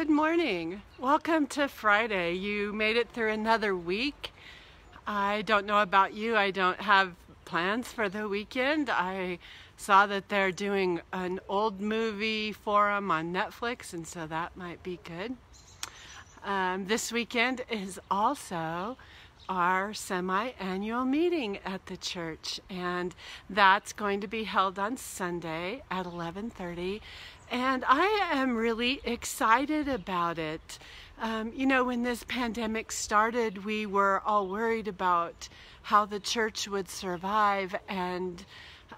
Good morning. Welcome to Friday. You made it through another week. I don't know about you. I don't have plans for the weekend. I saw that they're doing an old movie forum on Netflix, and so that might be good. Um, this weekend is also our semi-annual meeting at the church and that's going to be held on Sunday at 11:30 and I am really excited about it. Um, you know, when this pandemic started, we were all worried about how the church would survive and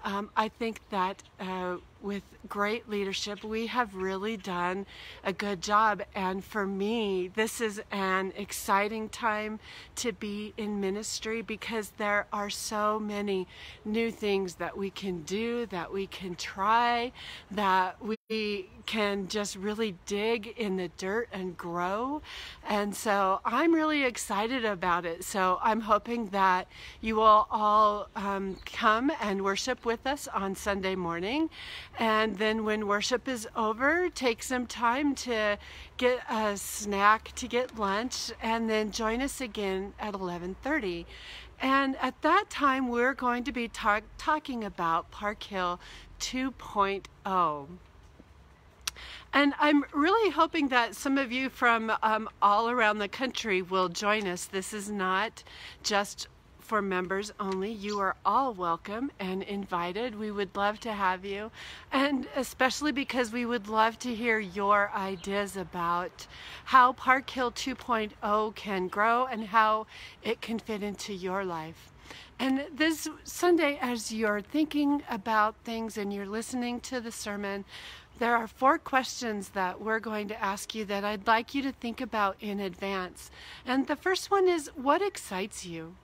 um, I think that uh, with great leadership, we have really done a good job. And for me, this is an exciting time to be in ministry because there are so many new things that we can do, that we can try, that we can just really dig in the dirt and grow. And so I'm really excited about it. So I'm hoping that you will all um, come and worship with us on Sunday morning. And then when worship is over, take some time to get a snack, to get lunch, and then join us again at 1130. And at that time, we're going to be talk talking about Park Hill 2.0. And I'm really hoping that some of you from um, all around the country will join us. This is not just for members only. You are all welcome and invited. We would love to have you. And especially because we would love to hear your ideas about how Park Hill 2.0 can grow and how it can fit into your life. And this Sunday, as you're thinking about things and you're listening to the sermon, there are four questions that we're going to ask you that I'd like you to think about in advance. And the first one is what excites you?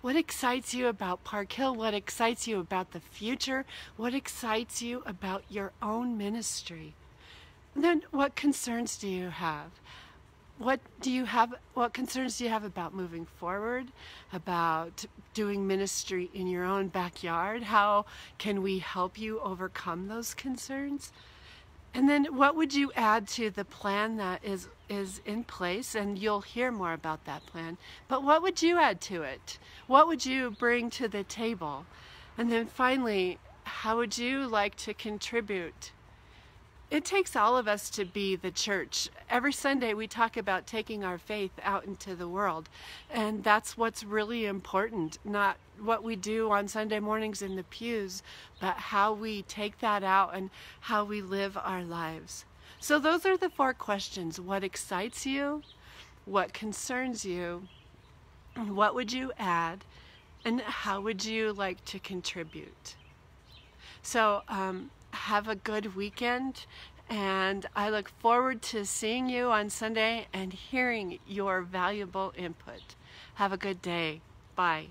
What excites you about Park Hill? What excites you about the future? What excites you about your own ministry? And then what concerns do you have? What do you have what concerns do you have about moving forward? About doing ministry in your own backyard? How can we help you overcome those concerns? And then what would you add to the plan that is is in place and you'll hear more about that plan. But what would you add to it? What would you bring to the table? And then finally, how would you like to contribute it takes all of us to be the church. Every Sunday we talk about taking our faith out into the world. And that's what's really important. Not what we do on Sunday mornings in the pews, but how we take that out and how we live our lives. So those are the four questions. What excites you? What concerns you? What would you add? And how would you like to contribute? So um, have a good weekend and I look forward to seeing you on Sunday and hearing your valuable input. Have a good day. Bye.